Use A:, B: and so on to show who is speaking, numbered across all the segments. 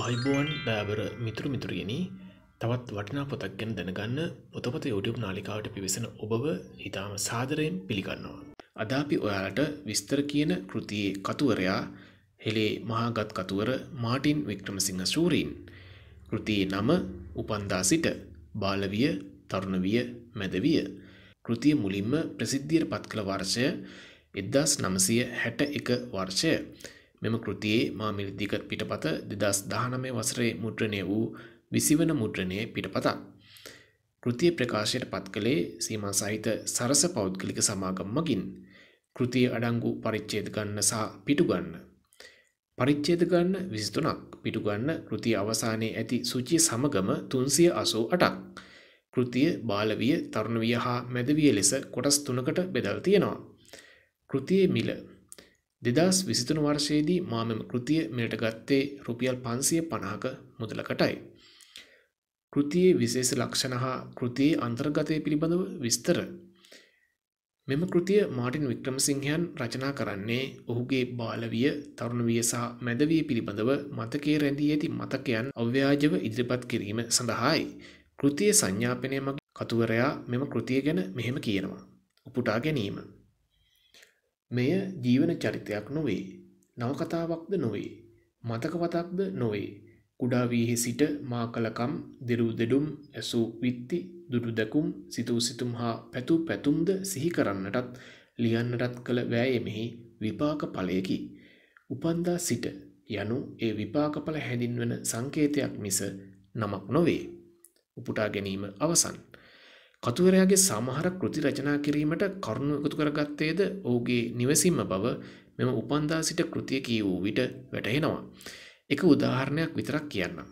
A: ආයිබෝවන් දෑබර මිතුරු මිතුරගෙන තවත් වටිනා පොතක් ගැන දැනගන්න පොතපත YouTube නාලිකාවට පිවිසෙන ඔබව ඉතාම සාදරයෙන් පිළිගන්නවා. අදාපි ඔයාලට විස්තර කියන කෘතියේ කතුවරයා හෙළේ මහාගත් කතුවර මාටින් වික්‍රමසිංහ සූරීන්. කෘතියේ නම උපන්දා සිට බාලවිය තරුණවිය මැදවිය. කෘතිය මුලින්ම ප්‍රසිද්ධියට පත් කළ වර්ෂය එද්දස් නමසය හැට එක වර්ෂය. මෙම කෘතියේ මාමිලිදික පිටපත දෙදස් දානමය වසරේ මුද්‍රණය වූ විසිවන මුද්‍රණය පිටපතක්. කෘතිය ප්‍රකාශයට පත් කළේ සීමා සහිත සරස පෞද්ගලික සමාගම් මගින්. කෘතිය අඩංගු පරිච්චේද ගන්න සහ පිටුගන්න. පරිච්චේද ගන්න විසිතුනක් පිටුගන්න කෘතිය අවසානයේ ඇති සුචිය සමගම තුන්සිය අසූ අටක්. කෘතිය බාලවිය තරුණවිය හා මැදවිය ලෙස කොටස් තුනකට බෙදල් තියෙනවා. කෘතියේ මිල දෙදස් විසිතුන වර්ෂයේදී මා මෙම කෘතිය මෙට ගත්තේ රුපියල් පන්සිය පණහක මුදලකටයි. කෘතියේ විශේෂ ලක්ෂණ හා කෘතියේ අන්තර්ගතය පිළිබඳව විස්තර. මෙම කෘතිය මාටින් වික්‍රමසිංහයන් රචනා කරන්නේ ඔහුගේ බාලවිය තරුණවිය සහ මැදවිය පිළිබඳව මතකේ රැඳී ඇති මතකයන් අව්‍යාජව ඉදිරිපත් කිරීම සඳහායි. කෘතිය සංඥාපනය මග කතුවරයා මෙම කෘතිය ගැන මෙහෙම කියනවා. උපුටා ගැනීම. මෙය ජීවන චරිතයක් නොවේ. නවකතාවක්ද නොවේ. මතකවතක්ද නොවේ. කුඩාවීහි සිට මා කලකම් දෙරූ දෙඩුම් ඇසූ විත්ති දුඩු දැකුම් සිතූ සිතුම් හා පැතු පැතුම්ද සිහි කරන්නටත් ලියන්නටත් කළ වෑයමෙහි විපාක පලයකි. උපන්දා සිට යනු ඒ විපාකඵල හැඳින්වන සංකේතයක් මිස නමක් නොවේ. උපුටා ගැනීම අවසන්. කතුවරයාගේ සමහර කෘති රචනා කිරීමට කරුණු එකතු කරගත්තේද ඔහුගේ නිවසිම්ම බව මෙම උපන්දා සිට කෘතිය කිය වූ විට වැටහෙනවා. එක උදාහරණයක් විතරක් කියන්නම්.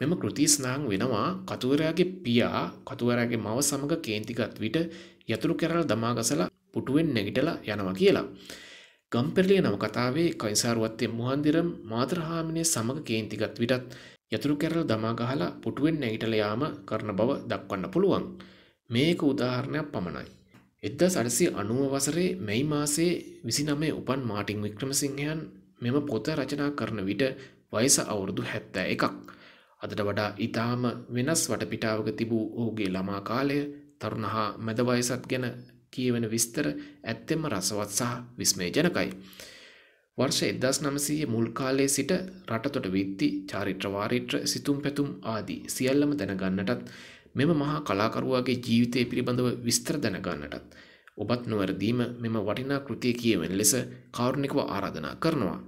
A: මෙම කෘතිය ස්නාං වෙනවා කතුවරයාගේ පියා කතුවරයාගේ මව සමඟ කේන්තිගත් විට යතුරු කැරල් දමාගසලා පුටුවෙන් නැගිටලා යනවා කියලා. ගම්පෙරලිය නම කතාවේ කයිසාරුවත්තේ මුහන්දිරම් මාතරහාමිනය සමඟ කේන්තිගත් විටත් යතුරු කැරල් දමාගහලා පුටුවෙන් නැගිටල යාම කරන බව දක්වන්න පුළුවන්. මේක උදාහරණයක් පමණයි. එද්ද සඩසි අනුව වසරේ මැයි මාසේ විසිනමේ උපන් මාටිං වික්‍රමසිංහයන් මෙම පොත රචනා කරන විට වයස අවුරුදු හැත්තෑ එකක්. අදට වඩා ඉතාම වෙනස් වටපිටාවක තිබූ ඔහුගේ ළමා කාලය තරුණ හා මැදවයසත් ගැන කියවෙන විස්තර ඇත්තෙම රසවත් සහ විස්මේ ජනකයි. වර්ෂ එදස් නමසීය මුල් කාලේ සිට රටතොට විත්ති චාරිත්‍රවාරිත්‍ර සිතුම් පැතුම් ආදී සියල්ලම දැනගන්නටත් මෙම මහා කලාකරුවාගේ ජීවිතය පිළිබඳව විස්තර දැනගන්නටත් ඔබත් නොවැරදීම මෙම වටිනා කෘතිය කියවෙන ලෙස කාරුණිකව ආරාධනා කරනවා.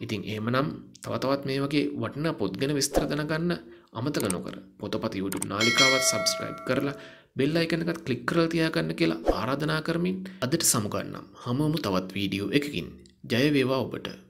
A: ඉතින් එහෙමනම් තවතවත් මේ වගේ වටිනා පොත් ගැන විස්තර දැනගන්න අමතක නොකර පොතපත YouTube නාලිකාවත් සබස්ක්‍රයිබ් කරලා බෙල් අයිකන් එකත් ක්ලික් කරලා තියාගන්න කියලා ආරාධනා කරමින් අදට සමුගන්නම්. හමුවමු තවත් වීඩියෝ එකකින්. ජය වේවා ඔබට.